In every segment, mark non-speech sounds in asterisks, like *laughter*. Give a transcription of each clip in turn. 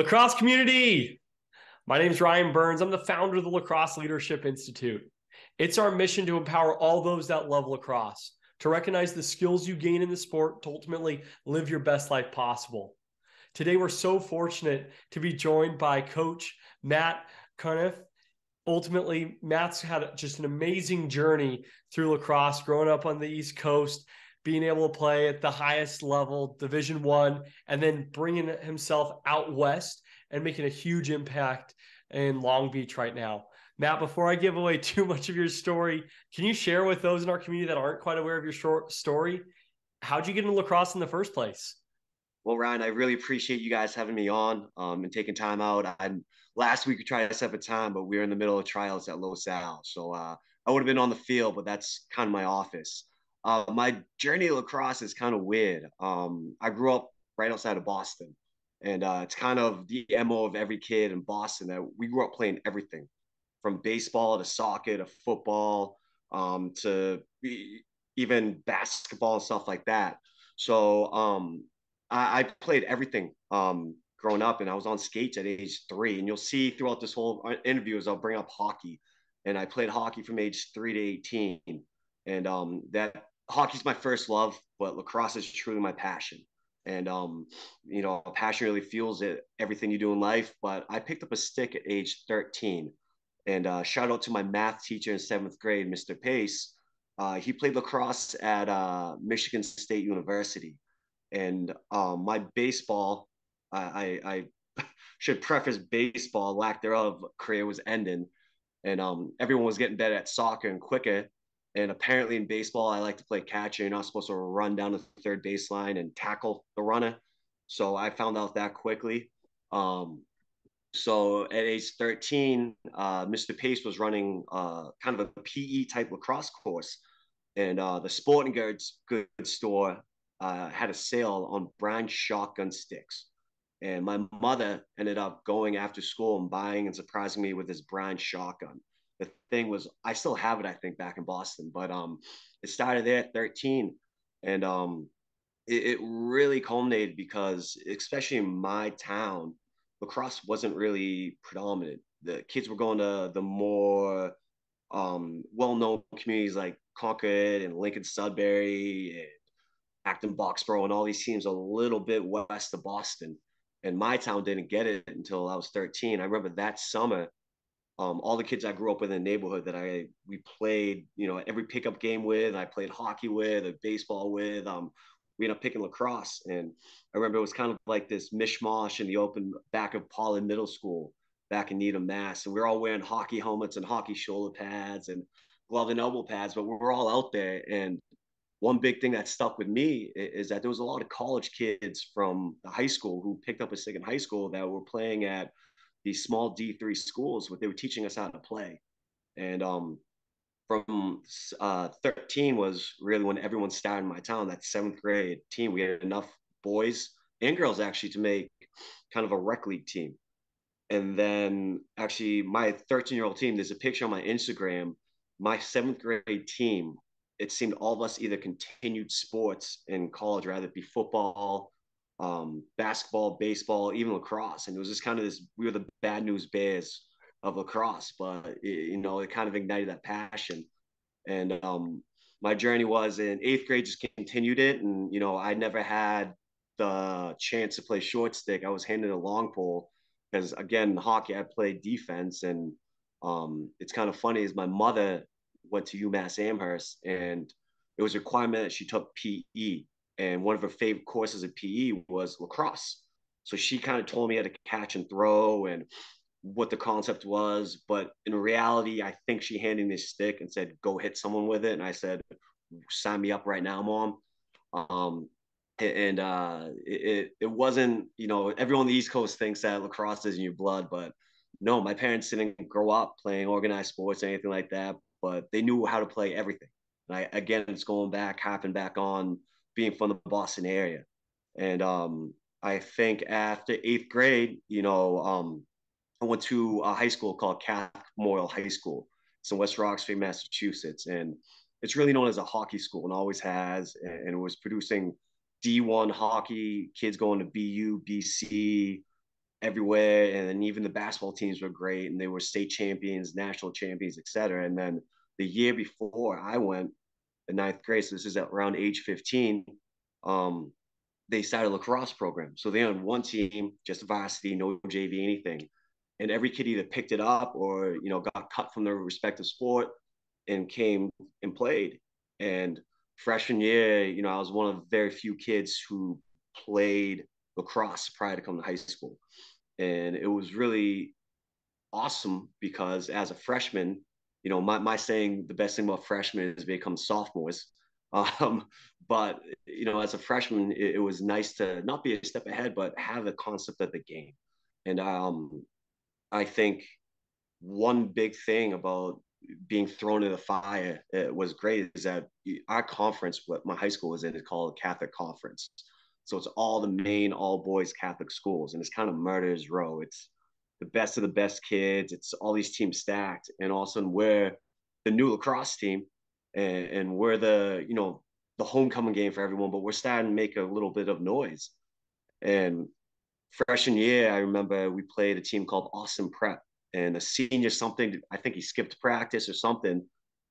Lacrosse community. My name is Ryan Burns. I'm the founder of the Lacrosse Leadership Institute. It's our mission to empower all those that love lacrosse, to recognize the skills you gain in the sport, to ultimately live your best life possible. Today, we're so fortunate to be joined by Coach Matt Cunniffe. Ultimately, Matt's had just an amazing journey through lacrosse, growing up on the East Coast, being able to play at the highest level, Division One, and then bringing himself out west and making a huge impact in Long Beach right now. Matt, before I give away *laughs* too much of your story, can you share with those in our community that aren't quite aware of your short story? How'd you get into lacrosse in the first place? Well, Ryan, I really appreciate you guys having me on um, and taking time out. I last week we tried to set up a time, but we were in the middle of trials at Los Al, so uh, I would have been on the field, but that's kind of my office. Uh, my journey of lacrosse is kind of weird. Um, I grew up right outside of Boston, and uh, it's kind of the mo of every kid in Boston that we grew up playing everything, from baseball to soccer to football um, to even basketball and stuff like that. So um, I, I, played everything um, growing up, and I was on skates at age three. And you'll see throughout this whole uh, interview as I'll bring up hockey, and I played hockey from age three to eighteen, and um, that hockey's my first love, but lacrosse is truly my passion. And um, you know, passion really fuels it everything you do in life. But I picked up a stick at age 13. And uh, shout out to my math teacher in seventh grade, Mr. Pace. Uh, he played lacrosse at uh, Michigan State University. And um, my baseball, I, I, I *laughs* should preface baseball, lack thereof, career was ending. And um, everyone was getting better at soccer and quicker. And apparently in baseball, I like to play catcher. You're not supposed to run down the third baseline and tackle the runner. So I found out that quickly. Um, so at age 13, uh, Mr. Pace was running uh, kind of a PE type lacrosse course. And uh, the sporting goods, goods store uh, had a sale on brand shotgun sticks. And my mother ended up going after school and buying and surprising me with this brand shotgun the thing was I still have it, I think, back in Boston. But um it started there at 13. And um it, it really culminated because especially in my town, lacrosse wasn't really predominant. The kids were going to the more um well-known communities like Concord and Lincoln Sudbury and Acton Boxborough and all these teams a little bit west of Boston. And my town didn't get it until I was 13. I remember that summer um, all the kids I grew up with in the neighborhood that I we played, you know, every pickup game with, I played hockey with, a baseball with. Um, we ended up picking lacrosse, and I remember it was kind of like this mishmash in the open back of Pollard Middle School back in Needham, Mass. And we are all wearing hockey helmets and hockey shoulder pads and glove and elbow pads, but we are all out there. And one big thing that stuck with me is that there was a lot of college kids from the high school who picked up a stick in high school that were playing at these small D3 schools, what they were teaching us how to play. And um, from uh, 13 was really when everyone started in my town, that seventh grade team. We had enough boys and girls actually to make kind of a rec league team. And then actually, my 13 year old team, there's a picture on my Instagram. My seventh grade team, it seemed all of us either continued sports in college, rather be football, um, basketball, baseball, even lacrosse. And it was just kind of this, we were the bad news bears of lacrosse, but it, you know, it kind of ignited that passion. And um, my journey was in eighth grade, just continued it. And, you know, I never had the chance to play short stick. I was handed a long pole because again, hockey, I played defense. And um, it's kind of funny is my mother went to UMass Amherst and it was a requirement that she took PE and one of her favorite courses of PE was lacrosse. So she kind of told me how to catch and throw and what the concept was. But in reality, I think she handed me a stick and said, "Go hit someone with it." And I said, "Sign me up right now, mom." Um, and uh, it it wasn't you know everyone on the East Coast thinks that lacrosse is in your blood, but no, my parents didn't grow up playing organized sports or anything like that, but they knew how to play everything. And I, again, it's going back, hopping back on being from the Boston area. And um, I think after eighth grade, you know, um, I went to a high school called Catholic Memorial High School. It's in West Roxbury, Massachusetts. And it's really known as a hockey school and always has. And it was producing D1 hockey, kids going to BU, BC, everywhere, and then even the basketball teams were great, and they were state champions, national champions, etc. And then the year before I went, ninth grade, so this is around age 15, um, they started a lacrosse program. So they had one team, just varsity, no JV, anything. And every kid either picked it up or, you know, got cut from their respective sport and came and played. And freshman year, you know, I was one of very few kids who played lacrosse prior to coming to high school. And it was really awesome because as a freshman, you know, my, my saying the best thing about freshmen is become sophomores. *laughs* Um, but you know, as a freshman, it, it, was nice to not be a step ahead, but have the concept of the game. And um, I think one big thing about being thrown in the fire it was great is that our conference, what my high school was in, is called Catholic Conference. So it's all the main all boys Catholic schools, and it's kind of murder's row. It's the best of the best kids. It's all these teams stacked, and all of a sudden we're the new lacrosse team, and, and we're the you know the homecoming game for everyone. But we're starting to make a little bit of noise. And freshman year, I remember we played a team called Austin Prep, and a senior something. I think he skipped practice or something,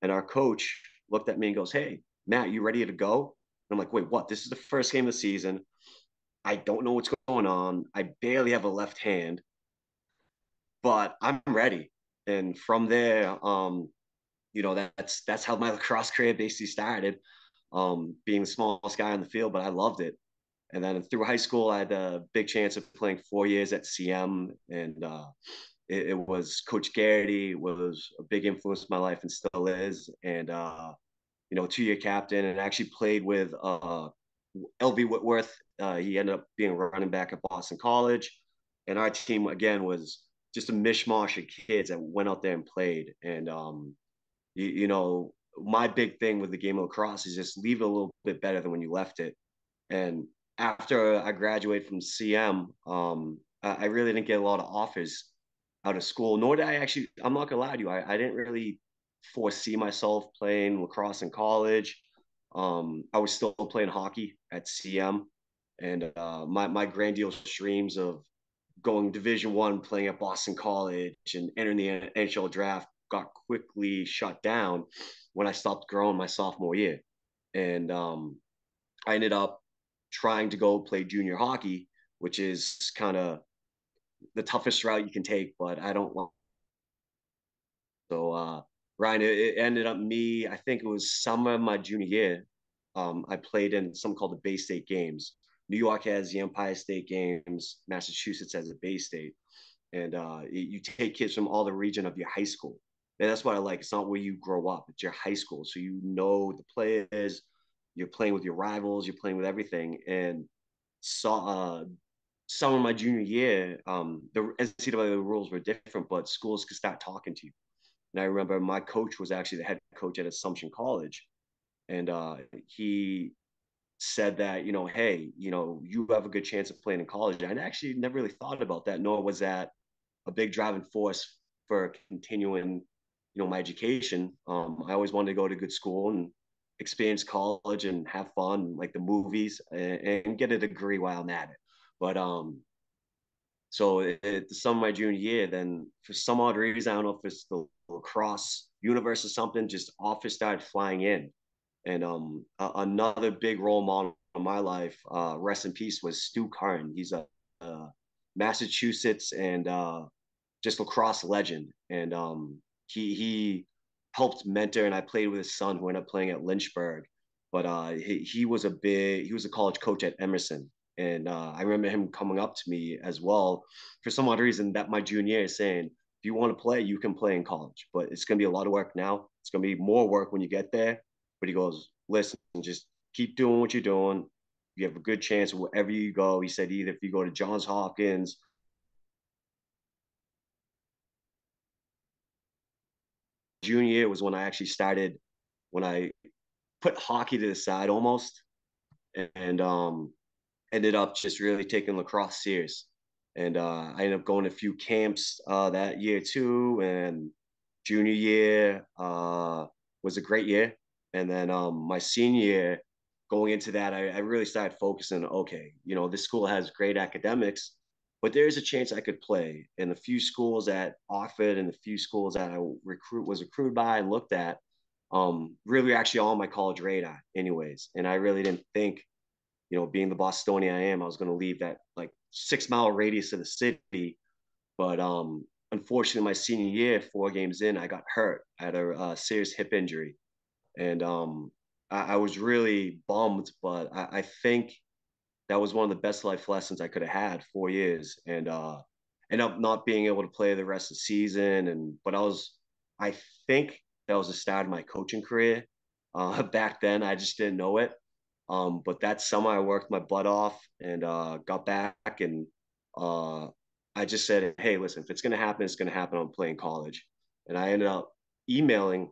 and our coach looked at me and goes, "Hey, Matt, you ready to go?" And I'm like, "Wait, what? This is the first game of the season. I don't know what's going on. I barely have a left hand, but I'm ready." And from there, um, you know, that's that's how my *laughs* lacrosse career basically started. Um, being the smallest guy on the field, but I loved it. And then through high school, I had a big chance of playing four years at CM, and uh, it, it, was Coach Garrity was a big influence in my life and still is. And uh, you know, two year captain, and actually played with uh, LV Whitworth. Uh, he ended up being a running back at Boston College, and our team again was just a mishmash of kids that went out there and played. And um, you, you know, my big thing with the game of lacrosse is just leave it a little bit better than when you left it. And after I graduated from CM, um, I really didn't get a lot of offers out of school, nor did I actually, I'm not gonna lie to you, I, I didn't really foresee myself playing lacrosse in college. Um, I was still playing hockey at CM, and uh, my my grandiose dreams of going Division One, playing at Boston College, and entering the NHL draft got quickly shut down when I stopped growing my sophomore year, and um, I ended up trying to go play junior hockey, which is kind of the toughest route you can take, but I don't want. So uh, Ryan, it, it, ended up me. I think it was summer of my junior year. Um, I played in something called the Bay State Games. New York has the Empire State Games. Massachusetts has the Bay State, and uh, you take kids from all the region of your high school. And that's what I like. It's not where you grow up; it's your high school, so you know the players. You're playing with your rivals. You're playing with everything, and saw uh, of my junior year, um, the NCAA rules were different, but schools could start talking to you. And I remember my coach was actually the head coach at Assumption College, and uh, he said that you know, hey, you know, you have a good chance of playing in college. I actually never really thought about that, nor was that a big driving force for continuing, you know, my education. Um, I always wanted to go to good school and experience college and have fun, like the movies, and, and get a degree while I'm at it. But um, so at the summer of my junior year, then for some odd reason, I don't know if it's the lacrosse universe or something, just offers started flying in. And um, a- another big role model in my life, uh, rest in peace, was Stu Karn. He's a, a Massachusetts and uh, just lacrosse legend. And um, he he helped mentor, and I played with his son who ended up playing at Lynchburg. But uh, he, he was a big, he was a college coach at Emerson. And uh, I remember him coming up to me as well for some odd reason that my junior is saying, if you want to play, you can play in college, but it's going to be a lot of work now. It's going to be more work when you get there. But he goes, listen, just keep doing what you're doing. You have a good chance wherever you go. He said, either if you go to Johns Hopkins, junior year was when I actually started, when I put hockey to the side almost. And um, ended up just really taking lacrosse serious. And uh, I ended up going to a few camps uh, that year too. And junior year uh, was a great year. And then um, my senior year, going into that, I, I, really started focusing. Okay, you know, this school has great academics, but there is a chance I could play. And the few schools that offered and the few schools that I recruit was recruited by and looked at, um, really actually all my college radar, anyways. And I really didn't think, you know, being the Bostonian I am, I was going to leave that like six mile radius of the city. But um, unfortunately, my senior year, four games in, I got hurt. I had a, a serious hip injury, and um, I, I, was really bummed. But I, I think that was one of the best life lessons I could have had four years and uh end up not being able to play the rest of the season and but I was I think that was the start of my coaching career. Uh *laughs* back then I just didn't know it. Um but that summer I worked my butt off and uh got back and uh I just said, hey, listen, if it's gonna happen, it's gonna happen. I'm playing college. And I ended up emailing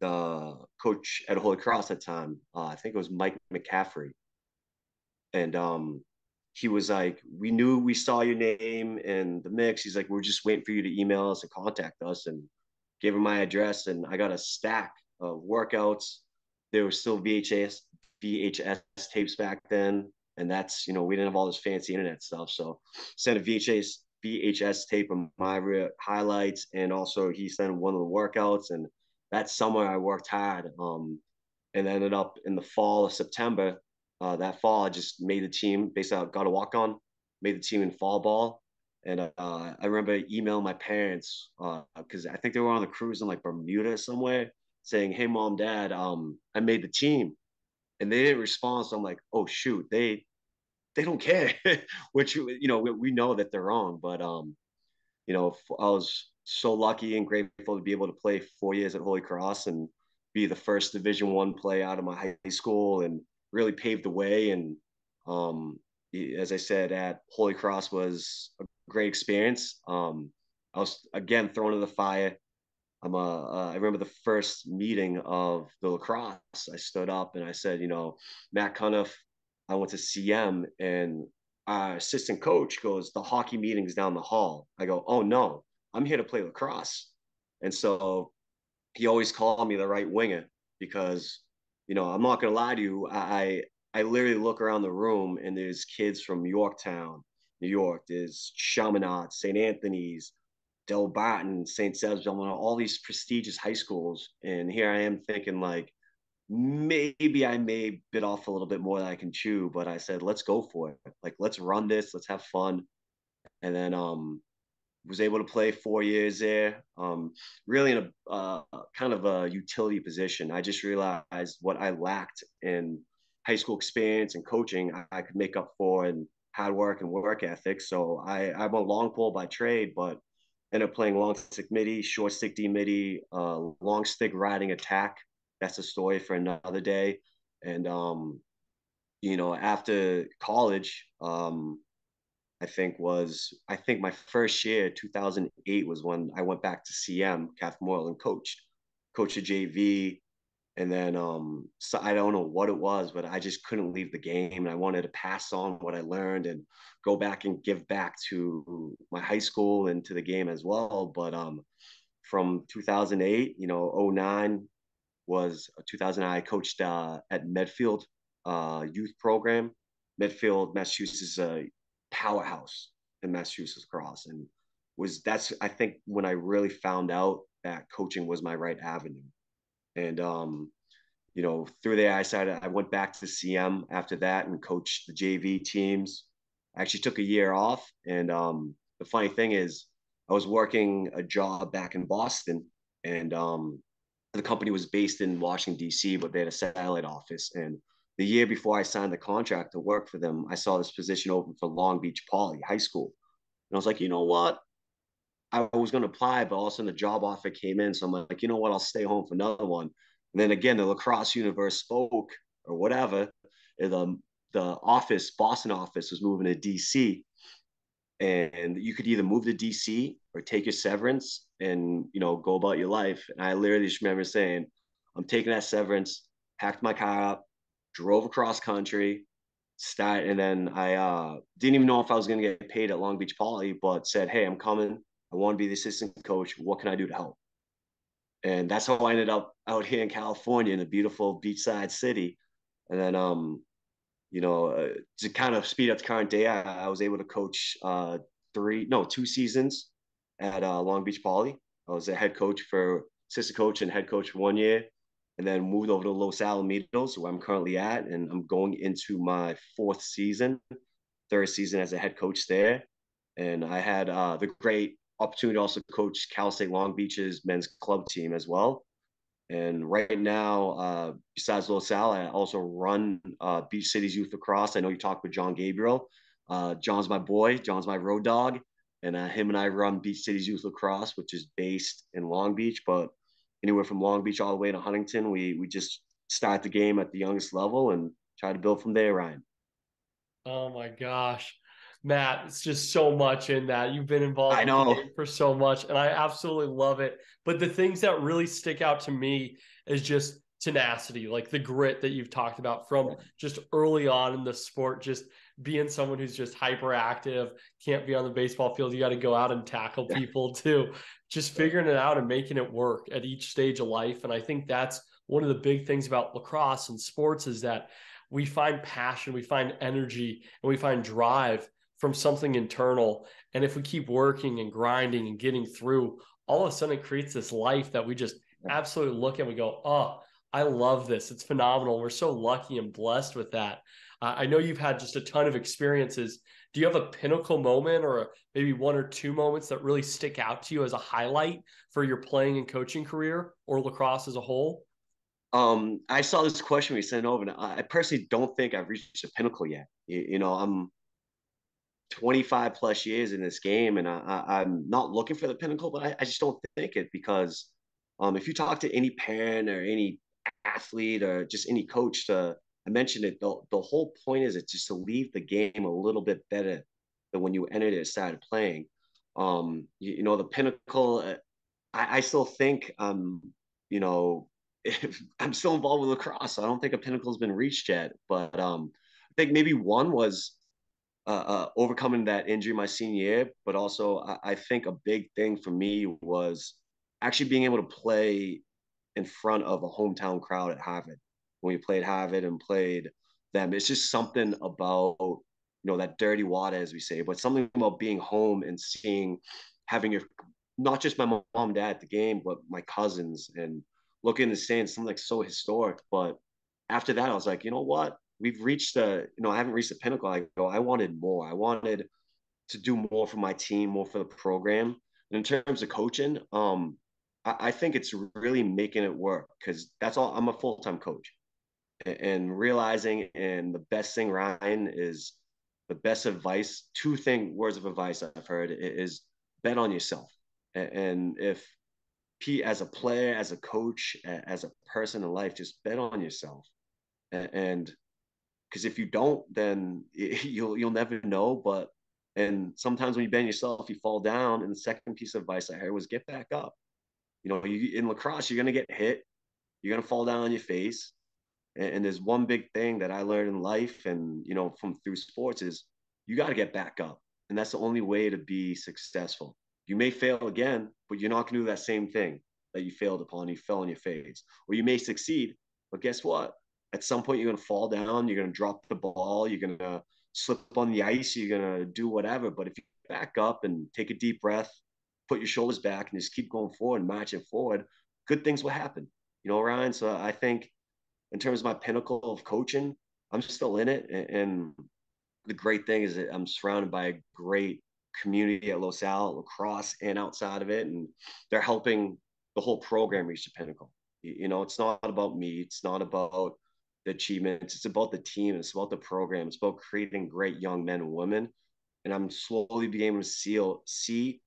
the coach at Holy Cross at the time. Uh, I think it was Mike McCaffrey and um, he was like, "We knew we saw your name in the mix." He's like, "We're just waiting for you to email us and contact us." And gave him my address, and I got a stack of workouts. There were still VHS VHS tapes back then, and that's you know we didn't have all this fancy internet stuff. So sent a VHS VHS tape of my highlights, and also he sent one of the workouts. And that summer I worked hard, um, and ended up in the fall of September uh, that fall, I just made the team. Basically, I got a walk on, made the team in fall ball, and uh, I remember emailing my parents because uh, I think they were on the cruise in like Bermuda somewhere, saying, "Hey, mom, dad, um, I made the team," and they didn't respond. So I'm like, "Oh shoot, they they don't care," *laughs* which you know we, we know that they're wrong, but um, you know, I was so lucky and grateful to be able to play four years at Holy Cross and be the first Division One play out of my high school and really paved the way. And um, as I said, at Holy Cross was a great experience. Um, I was again thrown in the fire. I'm a, uh, I remember the first meeting of the lacrosse. I stood up and I said, you know, Matt Cunniffe, I went to CM and our assistant coach goes, the hockey meeting's down the hall. I go, oh no, I'm here to play lacrosse. And so he always called me the right winger because you know, I'm not gonna lie to you. I I literally look around the room and there's kids from Yorktown, New York. There's Chaminade, St. Anthony's, Del Delbarton, St. Seb's, all these prestigious high schools. And here I am thinking like, maybe I may bit off a little bit more than I can chew, but I said, let's go for it. Like, let's run this, let's have fun. And then um was able to play four years there, um, really in a uh, kind of a utility position. I just realized what I lacked in high school experience and coaching, I, I could make up for in hard work and work ethic. So I, I'm a long pole by trade, but ended up playing long stick midi, short stick D midi, uh, long stick riding attack. That's a story for another day. And um, you know, after college, um, I think was I think my first year, 2008, was when I went back to CM, Catholic Memorial, coached, coached a JV, and then um, so I don't know what it was, but I just couldn't leave the game, and I wanted to pass on what I learned and go back and give back to my high school and to the game as well. But um, from 2008, you know, 09 was 2000. I coached uh, at Medfield uh, youth program. Medfield, Massachusetts, uh, powerhouse in Massachusetts cross and was that's I think when I really found out that coaching was my right avenue. And um, you know, through there I decided I went back to CM after that and coached the JV teams. I actually took a year off. And um, the funny thing is I was working a job back in Boston and um, the company was based in Washington, DC, but they had a satellite office. And the year before I signed the contract to work for them, I saw this position open for Long Beach Poly High School. And I was like, you know what? I was going to apply, but all of a sudden the job offer came in. So I'm like, you know what? I'll stay home for another one. And then again, the lacrosse universe spoke or whatever. The, um, the office, Boston office, was moving to DC. And you could either move to DC or take your severance and, you know, go about your life. And I literally just remember saying, I'm taking that severance, packed my car up, drove across country, stat, and then I uh, didn't even know if I was going to get paid at Long Beach Poly, but said, "Hey, I'm coming. I want to be the assistant coach. What can I do to help?" And that's how I ended up out here in California in a beautiful beachside city. And then um, you know, uh, to kind of speed up the current day, I, I was able to coach uh, three, no, two seasons at uh, Long Beach Poly. I was a head coach for assistant coach and head coach for one year, and then moved over to Los Alamitos, where I'm currently at, and I'm going into my fourth season, third season as a head coach there. And I had uh, the great opportunity to also coach Cal State Long Beach's men's club team as well. And right now, uh, besides Los Al, I also run uh, Beach Cities Youth Lacrosse. I know you talked with John Gabriel. Uh, John's my boy. John's my road dog, and uh, him and I run Beach Cities Youth Lacrosse, which is based in Long Beach, but anywhere from Long Beach all the way to Huntington. We we just start the game at the youngest level and try to build from there, Ryan. Oh my gosh. Matt, it's just so much in that. You've been involved I know. for so much, and I absolutely love it. But the things that really stick out to me is just tenacity, like the grit that you've talked about from just early on in the sport, just being someone who's just hyperactive, can't be on the baseball field. You got to go out and tackle people too. Just figuring it out and making it work at each stage of life. And I think that's one of the big things about lacrosse and sports is that we find passion, we find energy, and we find drive from something internal. And if we keep working and grinding and getting through, all of a sudden it creates this life that we just absolutely look at and we go, oh, I love this. It's phenomenal. We're so lucky and blessed with that. Uh, I know you've had just a ton of experiences. Do you have a pinnacle moment or a, maybe one or two moments that really stick out to you as a highlight for your playing and coaching career or lacrosse as a whole? Um, I saw this question we sent over, and I personally don't think I've reached a pinnacle yet. You, you know, I'm 25 plus years in this game, and I, am not looking for the pinnacle, but I, I, just don't think it because um, if you talk to any parent or any athlete or just any coach, to I mentioned it, the, the whole point is it's just to leave the game a little bit better than when you entered it, started playing. Um, you, you know, the pinnacle. Uh, I, I still think, um, you know, if, *laughs* I'm still involved with lacrosse. I don't think a pinnacle has been reached yet, but um, I think maybe one was uh, uh, overcoming that injury my senior year, but also I, I, think a big thing for me was actually being able to play in front of a hometown crowd at Harvard. When we played Harvard and played them, it's just something about you know that dirty water, as we say, but something about being home and seeing, having your not just my mom and dad at the game, but my cousins and looking in the stands, something like so historic. But after that, I was like, you know what? we've reached the you know I haven't reached the pinnacle. I go I wanted more. I wanted to do more for my team, more for the program. And in terms of coaching, um, I, I think it's really making it work because that's all. I'm a full time coach, and, realizing and the best thing, Ryan, is the best advice. Two thing words of advice I've heard is bet on yourself. And if Pete, as a player, as a coach, as a person in life, just bet on yourself. And because if you don't, then *laughs* you'll you'll never know. But and sometimes when you bend yourself, you fall down. And the second piece of advice I heard was get back up. You know, you in lacrosse, you're gonna get hit, you're gonna fall down on your face. And, and there's one big thing that I learned in life, and you know, from through sports is you got to get back up, and that's the only way to be successful. You may fail again, but you're not gonna do that same thing that you failed upon. You fell on your face, or you may succeed, but guess what? at some point you're going to fall down, you're going to drop the ball, you're going to slip on the ice, you're going to do whatever. But if you back up and take a deep breath, put your shoulders back and just keep going forward and marching forward, good things will happen. You know, Ryan. So I think in terms of my pinnacle of coaching, I'm still in it. And the great thing is that I'm surrounded by a great community at Los Al, lacrosse, and outside of it. And they're helping the whole program reach the pinnacle. You know, it's not about me. It's not about the achievements. It's about the team. It's about the program. It's about creating great young men and women. And I'm slowly being able to see, see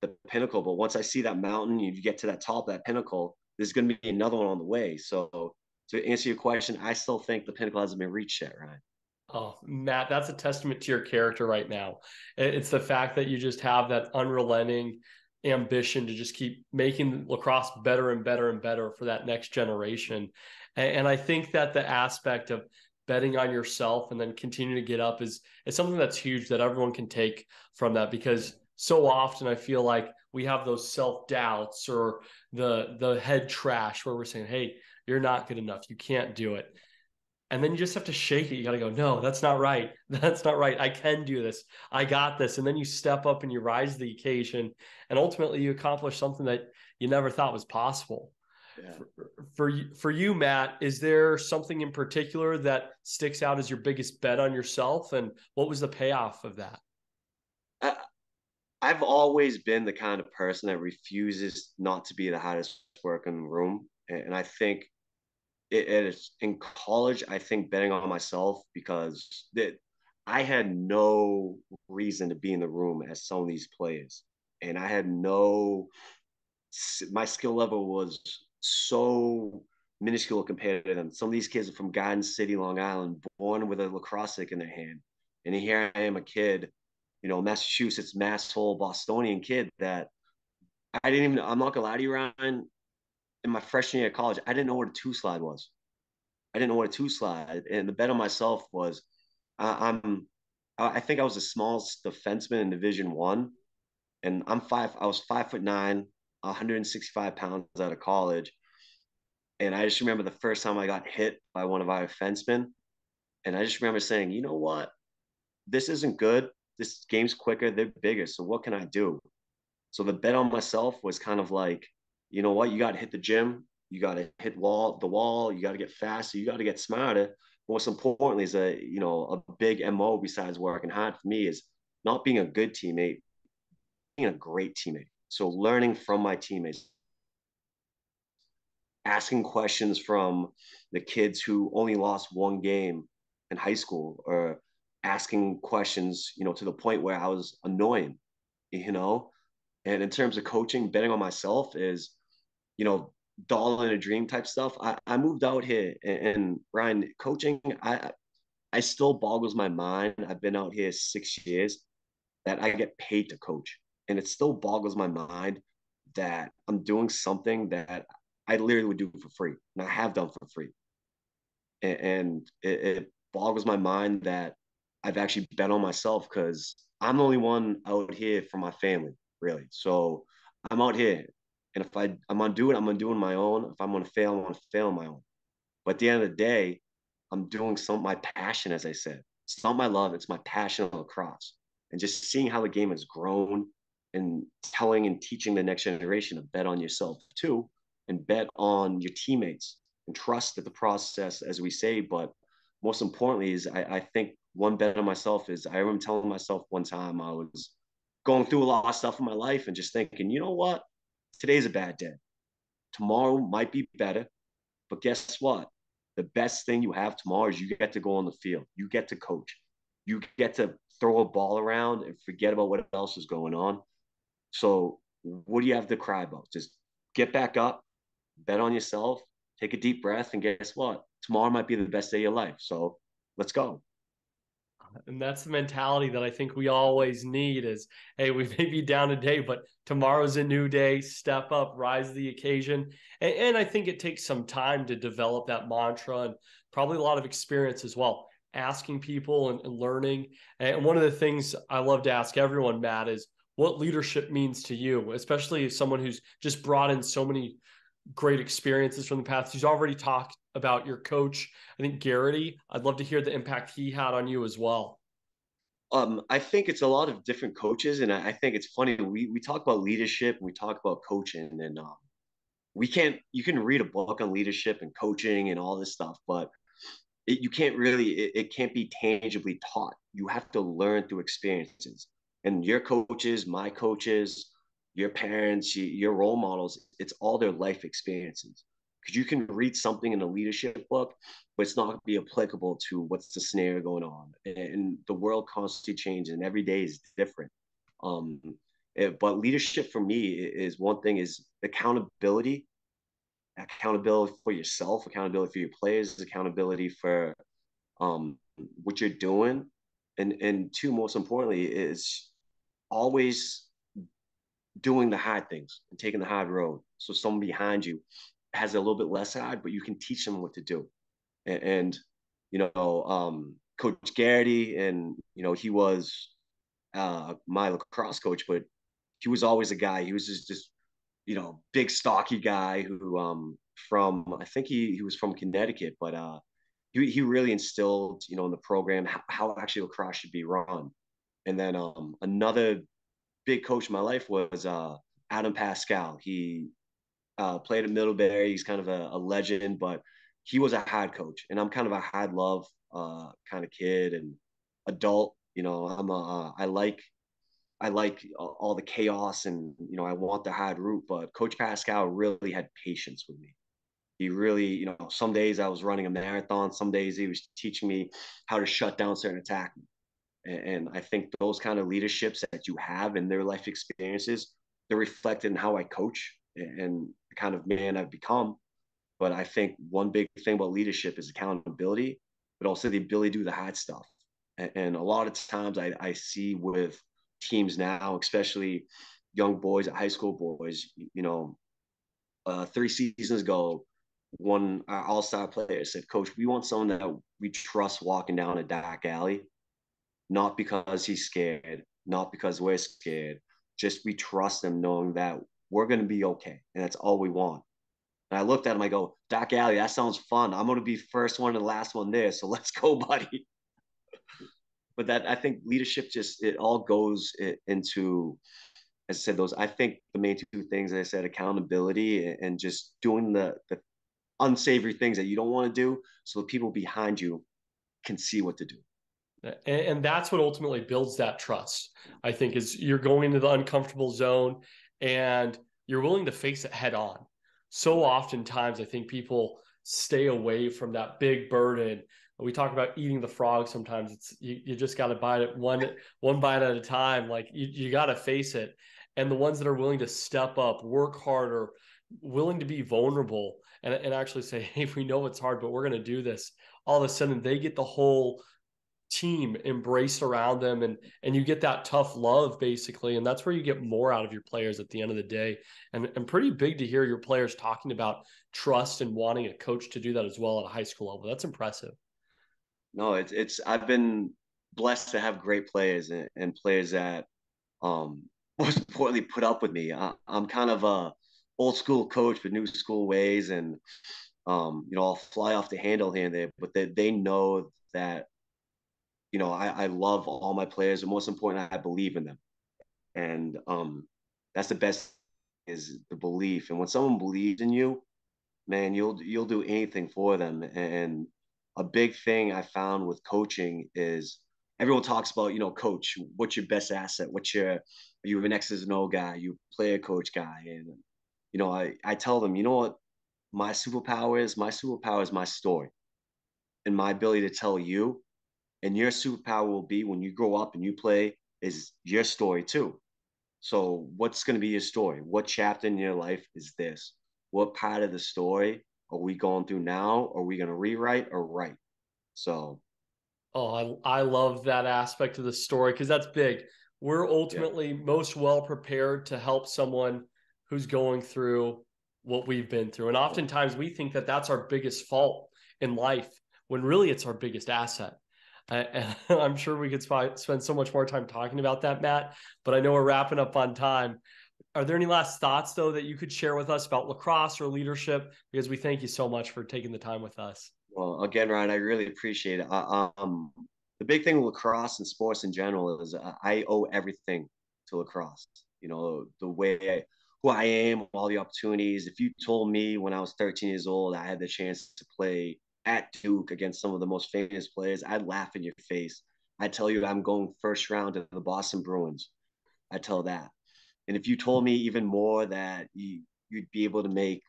the pinnacle. But once I see that mountain, you get to that top that pinnacle, there's going to be another one on the way. So to answer your question, I still think the pinnacle hasn't been reached yet, Ryan. Oh, Matt, that's a testament to your character right now. It's the fact that you just have that unrelenting ambition to just keep making lacrosse better and better and better for that next generation. And, I think that the aspect of betting on yourself and then continuing to get up is is something that's huge that everyone can take from that because so often I feel like we have those self doubts or the the head trash where we're saying, "Hey, you're not good enough. You can't do it." and then you just have to shake it. You got to go, no, that's not right. *laughs* That's not right. I can do this. I got this. And then you step up and you rise to the occasion. And ultimately, you accomplish something that you never thought was possible. Yeah. For, for, for you, Matt, is there something in particular that sticks out as your biggest bet on yourself? And what was the payoff of that? I, I've always been the kind of person that refuses not to be the hardest worker in the room. And I think it, it's in college. I think betting on myself because that I had no reason to be in the room as some of these players, and I had no. My skill level was so minuscule compared to them. Some of these kids are from Garden City, Long Island, born with a lacrosse stick in their hand, and here I am, a kid, you know, Massachusetts, masshole Bostonian kid that I didn't even. I'm not gonna lie to you, Ryan in my freshman year of college, I didn't know what a two slide was. I didn't know what a two slide, and the bet on myself was, I, I'm, I think I was the smallest defenseman in Division One, and I'm five. I was five foot nine, 165 pounds out of college, and I just remember the first time I got hit by one of our defensemen, and I just remember saying, you know what, this isn't good. This game's quicker. They're bigger. So what can I do? So the bet on myself was kind of like you know what? You got to hit the gym. You got to hit wall the wall. You got to get faster. You got to get smarter. Most importantly, is a you know a big mo besides working hard for me is not being a good teammate, being a great teammate. So learning from my teammates, asking questions from the kids who only lost one game in high school, or asking questions, you know, to the point where I was annoying, you know. And in terms of coaching, betting on myself is you know, doll in a dream type stuff. I, I moved out here and, and Ryan coaching, I I still boggles my mind. I've been out here six years that I get paid to coach. And it still boggles my mind that I'm doing something that I literally would do for free and I have done for free. And, and it, it boggles my mind that I've actually bet on myself because I'm the only one out here for my family, really. So I'm out here and if I I'm gonna do it, I'm gonna do it on my own. If I'm gonna fail, I'm gonna fail on my own. But at the end of the day, I'm doing some my passion, as I said. It's not my love, it's my passion on lacrosse. And just seeing how the game has grown and telling and teaching the next generation to bet on yourself too, and bet on your teammates and trust that the process, as we say. But most importantly, is I, I think one bet on myself is I remember telling myself one time I was going through a lot of stuff in my life and just thinking, you know what? Today's a bad day. Tomorrow might be better, but guess what? The best thing you have tomorrow is you get to go on the field. You get to coach. You get to throw a ball around and forget about what else is going on. So, what do you have to cry about? Just get back up, bet on yourself, take a deep breath, and guess what? Tomorrow might be the best day of your life. So, let's go and that's the mentality that I think we always need is hey we *laughs* may be down today but tomorrow's a new day. Step up rise to the occasion. And, and, I think it takes some time to develop that mantra and probably a lot of experience as well. Asking people and, and learning. And one of the things I love to ask everyone Matt is what leadership means to you especially as someone who's just brought in so many great experiences from the past. He's already talked about your coach, I think Garrity. I'd love to hear the impact he had on you as well. Um, I think it's a lot of different coaches, and I, think it's funny. We we talk about leadership, we talk about coaching, and um, we can't. You can read a book on leadership and coaching and all this stuff, but it, you can't really. It, it can't be tangibly taught. You have to learn through experiences. And your coaches, my coaches, your parents, your role models, it's all their life experiences. Because you can read something in a leadership book, but it's not going to be applicable to what's the scenario going on. And the world constantly changes, and every day is different. Um, eh, but leadership for me is one thing is accountability, accountability for yourself, accountability for your players, accountability for um, what you're doing, and and two, most importantly, is always doing the hard things and taking the hard road. So someone behind you has a little bit less hard, but you can teach them what to do. And, and you know, um, Coach Garrity, and you know, he was uh, my lacrosse coach, but he was always a guy. He was just, just you know, big stocky guy who um, from I think he he was from Connecticut, but uh, he, he really instilled, you know, in the program how, how actually lacrosse should be run. And then um, another big coach in my life was uh, Adam Pascal. He uh, played at Middlebury. He's kind of a, a, legend, but he was a hard coach, and I'm kind of a hard love uh, kind of kid and adult. You know, I'm a, uh, I like I like all the chaos and you know I want the hard route, but Coach Pascal really had patience with me. He really, you know, some days I was running a marathon, some days he was teaching me how to shut down certain attack. And, and I think those kind of leaderships that you have in their life experiences, they're reflected in how I coach and the kind of man I've become. But I think one big thing about leadership is accountability, but also the ability to do the hard stuff. And, and a lot of times I, I see with teams now, especially young boys, high school boys, you know, uh, three seasons ago, one our all-star player said, Coach, we want someone that we trust walking down a dark alley, not because he's scared, not because we're scared, just we trust them, knowing that we're going to be okay. And that's all we want. And I looked at him, I go, Doc Alley, that sounds fun. I'm going to be first one and last one there. So *laughs* let's go, buddy. but that I think leadership just, it all goes into, as I said, those, I think the main two things, I said, accountability and just doing the, the unsavory things that you don't want to do so the people behind you can see what to do. And, that's what ultimately builds that trust. I think is you're going into the uncomfortable zone and you're willing to face it head on. So oftentimes, I think people stay away from that big burden. We talk about eating the frog. Sometimes it's you, you just got to bite it one one bite at a time. Like you, you got to face it. And the ones that are willing to step up, work harder, willing to be vulnerable, and, and actually say, *laughs* "Hey, we know it's hard, but we're going to do this." All of a sudden, they get the whole team embraced around them and and you get that tough love basically and that's where you get more out of your players at the end of the day. And and pretty big to hear your players talking about trust and wanting a coach to do that as well at a high school level. That's impressive. No it's it's i've been blessed to have great players and, and players that um *laughs* most importantly put up with me. I, i'm kind of a old school coach with new school ways and um you know i'll fly off the handle here and there but they, they know that you know, I, I love all my players, and most important, I believe in them. And um, that's the best is the belief. And when someone believes in you, man, you'll you'll do anything for them. And a big thing I found with coaching is everyone talks about, you know, coach, what's your best asset? What's your you an X's and O guy? You play a coach guy. And you know, I, I tell them, you know what my superpower is? My superpower is my story and my ability to tell you and your superpower will be when you grow up and you play is your story too. So what's going to be your story? What chapter in your life is this? What part of the story are we going through now? Are we going to rewrite or write? So, oh, I, I love that aspect of the story because that's big. We're ultimately yeah. most well prepared to help someone who's going through what we've been through. And oftentimes we think that that's our biggest fault in life when really it's our biggest asset. I, *laughs* am sure we could sp- spend so much more time talking about that, Matt, but I know we're wrapping up on time. Are there any last thoughts, though, that you could share with us about lacrosse or leadership? Because we thank you so much for taking the time with us. Well, again, Ryan, I really appreciate it. Um, the big thing with lacrosse and sports in general is I owe everything to lacrosse. You know, the way I, who I am, all the opportunities. If you told me when I was 13 years old I had the chance to play at Duke against some of the most famous players, I'd laugh in your face. I tell you I'm going first round to the Boston Bruins. I tell that. And if you told me even more that you, you'd be able to make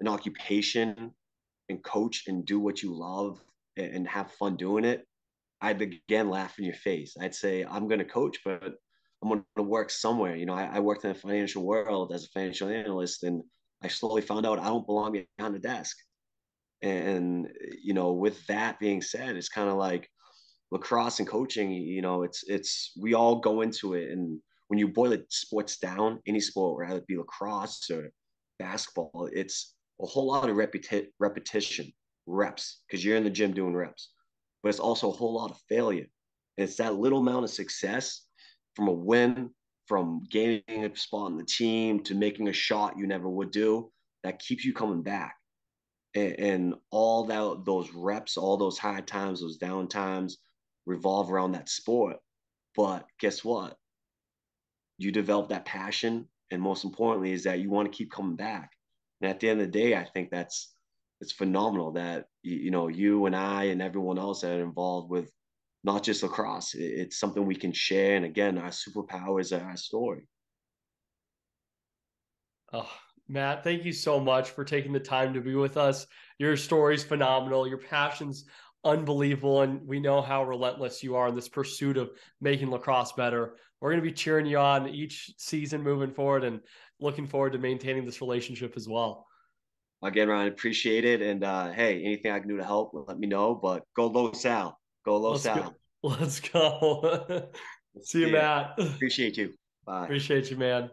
an occupation and coach and do what you love and, and have fun doing it, I'd again laugh in your face. I'd say, I'm going to coach, but I'm going to work somewhere. You know, I, I worked in the financial world as a financial analyst, and I slowly found out I don't belong behind the desk. And you know, with that being said, it's kind of like lacrosse and coaching. You know, it's it's we all go into it, and when you boil it sports down, any sport, whether it be lacrosse or basketball, it's a whole lot of repeti- repetition, reps, because you're in the gym doing reps. But it's also a whole lot of failure. And it's that little amount of success from a win, from gaining a spot on the team to making a shot you never would do that keeps you coming back and, and all that those reps, all those high times, those down times revolve around that sport. But guess what? You develop that passion, and most importantly, is that you want to keep coming back. And at the end of the day, I think that's it's phenomenal that you know you and I and everyone else that are involved with not just lacrosse. It's something we can share, and again, our superpowers are our story. Oh, Matt, thank you so much for taking the time to be with us. Your story's phenomenal. Your passion's unbelievable. And we know how relentless you are in this pursuit of making lacrosse better. We're going to be cheering you on each season moving forward and looking forward to maintaining this relationship as well. Again, Ryan, appreciate it. And uh, hey, anything I can do to help, let me know. But go low Sal. Go low Let's Sal. Go. Let's go. *laughs* See you, Matt. Appreciate you. Bye. Appreciate you, man.